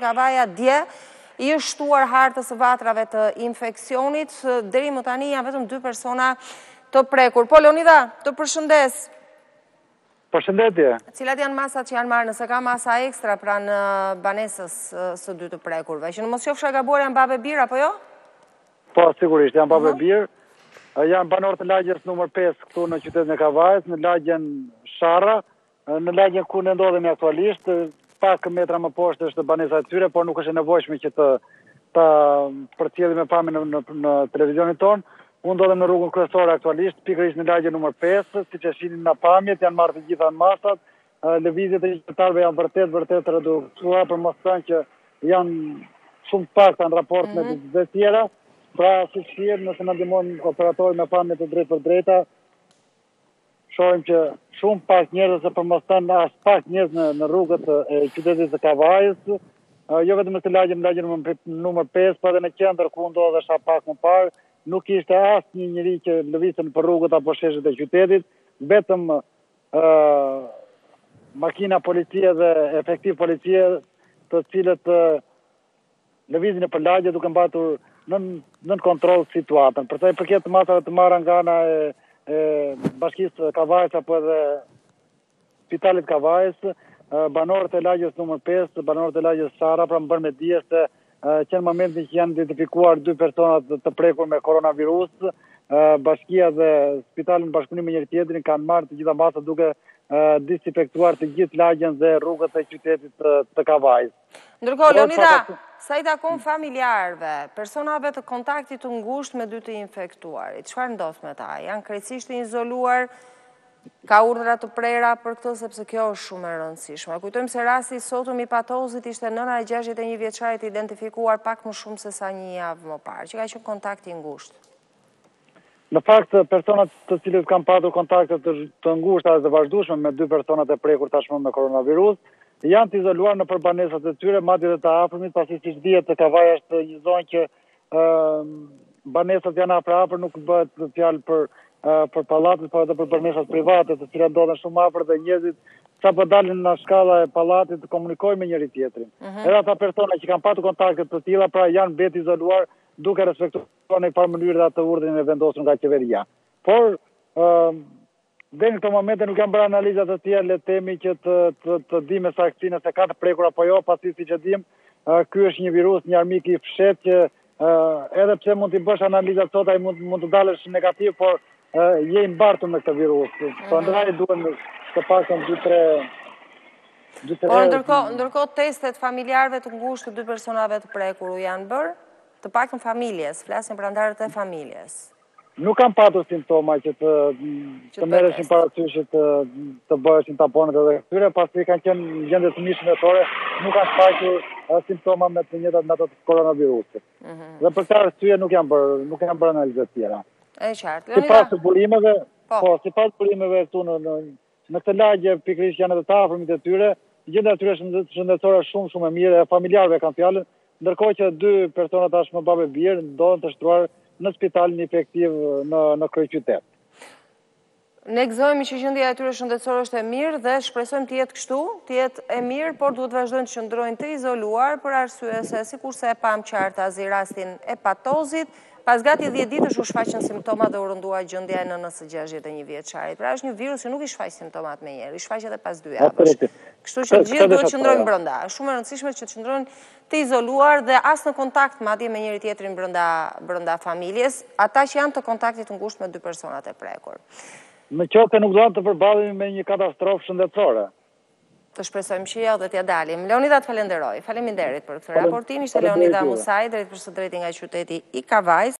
Kavaja dje i është shtuar hartës së vatrave të infeksionit, deri më tani janë vetëm dy persona të prekur. Po, Leonida, të përshëndes. Përshëndetje. Cilat janë masat që janë marrë, nëse ka masa ekstra pranë banesës së dy të prekurve, që në mos qofsha e gabuar janë babë e bir, apo jo? Po, sigurisht, janë babë e bir. Janë banorë të lagjes numër 5 këtu në qytetin e Kavajës, në lagjen Sharra, në lagjen ku ne ndodhemi aktualisht, pak metra më poshtë është banesa e tyre, por nuk është e nevojshme që të ta përcjellim me pamje në, në, në televizionin tonë. Unë ndodhem në rrugën kryesore aktualisht, pikërisht në lagjen numër 5, siç e shihni në pamje, janë marrë të gjitha masat, Lëvizjet e qytetarëve janë vërtet, vërtet të reduktuara, për mos thënë që janë shumë të pakta në raport mm -hmm. me mhm. të tjera, pra si që tjerë nëse na ndihmon operatori me pamje të drejtpërdrejta, shohim që shumë pak njerëz dhe për mos thënë as pak njerëz në, në rrugët e qytetit të Kavajës, jo vetëm në këtë lagje, lagjen numër 5, por edhe në qendër ku ndodhesha pak më parë, nuk ishte asnjë njeri që lëvizte për rrugët apo sheshet e qytetit, vetëm ë makina policie dhe efektivë policie të cilët lëvizin nëpër lagje duke mbajtur nën, nën kontroll situatën. Për sa i përket masave të marra nga ana e, e bashkisë së Kavajës apo edhe spitalit të Kavajës, banorët e lagjes numër 5, banorët e lagjes Sharra, pra më bënë me dije se që në momentin që janë identifikuar dy personat të prekur me koronavirus, bashkia dhe spitali në bashkëpunim me njëri-tjetrin kanë marrë të gjitha masat duke disinfektuar të gjithë lagjen dhe rrugët e qytetit të, të Kavajës. Ndërkohë Leonida, sa i takon familjarëve, personave të kontaktit të ngushtë me dy të infektuarit, çfarë ndodh me ta? Janë krejtësisht të izoluar Ka urdhra të prera për këtë sepse kjo është shumë e rëndësishme. Kujtojmë se rasti i sotëm i Patozit ishte nëna e 61 vjeçarit të identifikuar pak më shumë se sa një javë më parë, që ka qenë kontakt i ngushtë. Në fakt, personat të cilët kanë patur kontakte të, të ngushta dhe të vazhdueshme me dy personat e prekur tashmë me koronavirus, janë të izoluar nëpër banesat e tyre, madje edhe të afërmit, pasi siç dihet se Kavaja është një zonë që banesat janë afër afër, nuk bëhet fjalë për për pallatet, por edhe për banesat private, të cilat ndodhen shumë afër dhe njerëzit sapo dalin në shkallët e pallatit komunikojnë me njëri-tjetrin. Uh mhm. -huh. Edhe ata persona që kanë patur kontakte të tilla, pra janë vetizoluar duke respektuar në një farë mënyrë dhe atë urdhrin e vendosur nga qeveria. Por ë Deri në këto momente nuk janë bërë analiza të tjera le të themi që të të, të dimë me saktësi nëse ka të prekur apo jo, pasi siç e dimë, ky është një virus, një armik i fshehtë që edhe pse mund t'i bësh analizat sot ai mund mund të dalësh negativ, por je i mbartur me këtë virus. Prandaj duhen të paktën 2-3 Por ndërkohë, ndërkohë testet familjarëve të ngushtë të dy personave të prekur u janë bërë, të paktën familjes, flasim për anëtarët e familjes. Nuk kanë patur simptoma që të të merreshin parasysh që të të bëheshin taponet edhe këtyre, pasi kanë qenë në gjendje të mirë shëndetësore, nuk kanë shfaqur simptoma me të njëjtat me ato të koronavirusit. Mhm. Dhe për këtë arsye nuk janë bërë nuk janë bërë analiza të tjera. E qartë. Sipas burimeve, po, po sipas burimeve këtu në në Në këtë lagje pikërisht janë edhe të afërmit e tyre. Gjendja e tyre shëndetësore është shumë shumë e mirë e familjarëve kam fjalën, ndërkohë që dy persona tashmë babë e bir ndodhen të shtruar në spitalin infektiv në në kryeqytet. Ne gëzohemi që gjendja e tyre shëndetësore është e mirë dhe shpresojmë të jetë kështu, të jetë e mirë, por duhet të vazhdojnë të qëndrojnë të izoluar për arsye se sikurse e pamë qartazi rastin e Patozit, Pas gati dhjetë ditësh u shfaqën simptomat dhe u rëndua gjendja e nënës së gjashtëdhjetë e një vjeçarit. Pra është një virus që nuk i shfaq simptomat menjëherë, i shfaq edhe pas dy javësh. Kështu që gjithë duhet të qëndrojnë brenda. Është shumë e rëndësishme që të qëndrojnë të izoluar dhe as në kontakt madje me njëri tjetrin brenda brenda familjes, ata që janë të kontaktit të ngushtë me dy personat e prekur. Në qoftë se nuk duam të përballemi me një katastrofë shëndetësore, Të shpresojmë që jo dhe t'ja dalim. Leonidha të falënderoj. Faleminderit për këtë raportim. Ishte Leonidha Musaj, drejtpërsëdrejti nga qyteti i Kavajës.